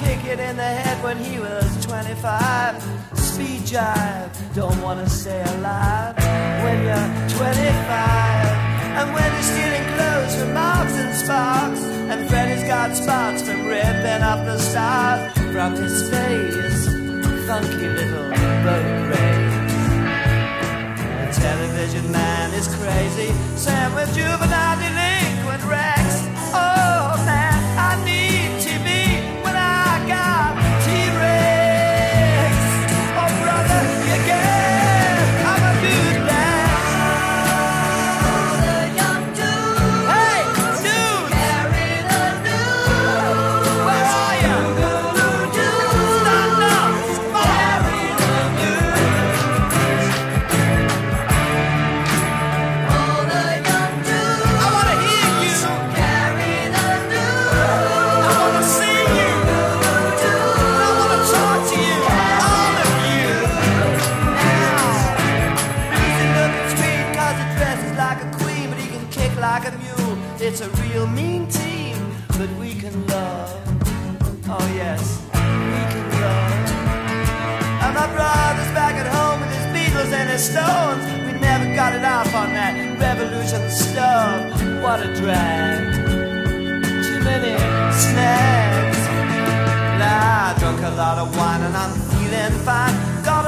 Kick it in the head when he was 25. Speed jive, don't wanna stay alive when you're 25. And when you're stealing clothes from Marks and Sparks, and Freddy's got spots from ripping up the stars from his face. Funky little boat race. The television man is crazy, Sam with juvenile It's a real mean team, but we can love. Oh yes, we can love. And my brother's back at home with his Beatles and his Stones. We never got it off on that revolution stuff. What a drag. Too many snags. Nah, I drunk a lot of wine and I'm feeling fine. Gone